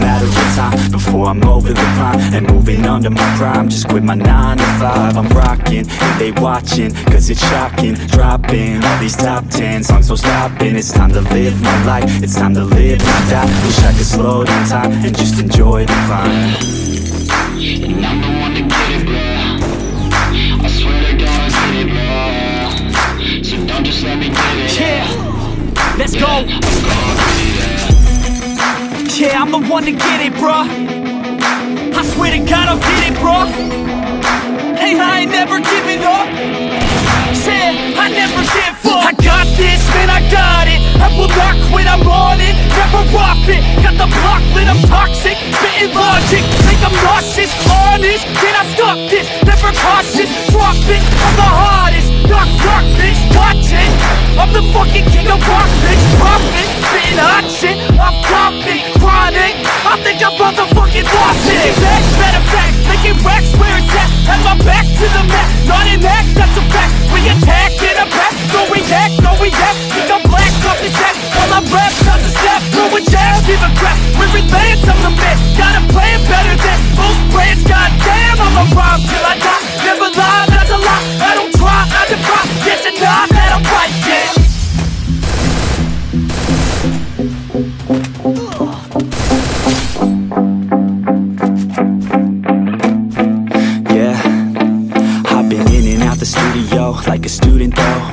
matter of time. Before I'm over the climb And moving under my prime Just quit my 9 to 5 I'm rocking, and they watching Cause it's shocking, dropping All these top 10 songs, no stopping. It's time to live my life. It's time to live, not die. Wish I could slow down time And just enjoy the climb And I'm the one to get it, bro. I swear to God, I get it, bro. So don't just let me get it. Yeah, let's go. Yeah, I'm the one to get it, bruh. I swear to God, I'll get it, bruh. Hey, I ain't never giving up. Said I never give up. I got this, man, I got it. I will not quit, I'm on it. Never off it. Got the block lit, I'm toxic. Spitting logic, think I'm nauseous. Honest, the fucking king of rock, bitch. Pop it, spitting hot shit. I'm topic, chronic. I think I'm motherfucking lost it. Taking back, better fact, making racks where it's at. Have my back to the mat, not an act, that's a fact. We attack in a pack, no react, no react. Think I'm black off the set, while I rap, not the step. Throwing jabs, give a crap. We're advanced, I'm the man. Gotta play it better than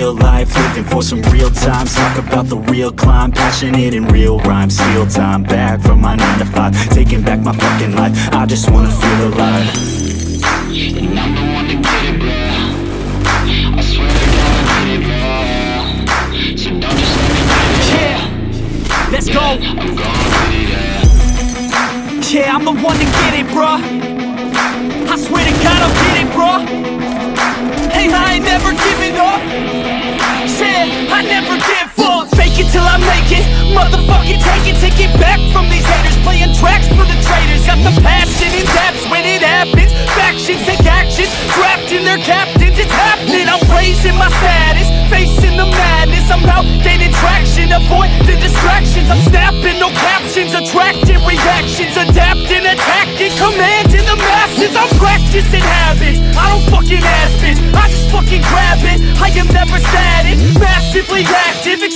real life, living for some real times Talk about the real climb, passionate in real rhymes. Steal time back from my 9 to 5 Taking back my fucking life, I just wanna feel alive. And I'm the one to get it, bro I swear to God, I get it, bro So don't just let me get it Yeah, let's go. I'm gonna get it, yeah Yeah, I'm the one to get it, bro I swear to God, I'll get it, bro Hey, I ain't never giving up. Never give up. Fake it till I make it. Motherfucking take it, take it back from these haters. Playing tracks for the traitors. Got the passion in depths when it happens. Factions take actions, drafting their captains. It's happening. I'm raising my status, facing the madness. I'm out gaining traction, avoid the distractions. I'm snapping, no captions, attracting reactions, adapting, attacking, commanding the masses. I'm practicing habits. I don't fucking ask bitch. I just fucking grab it. I am never static, massively active.